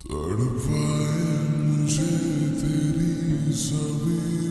تڑپائے مجھے تیری سبھی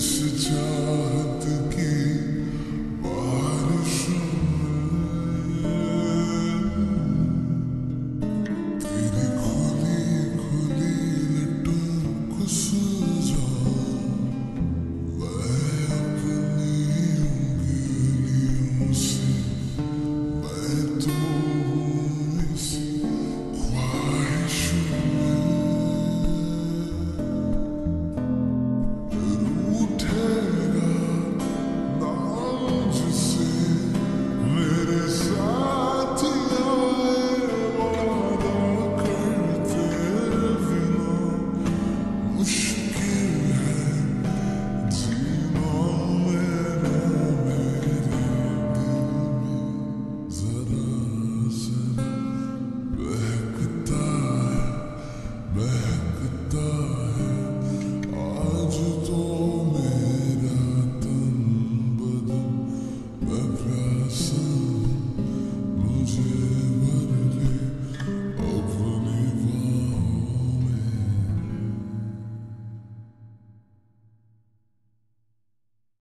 It's a job.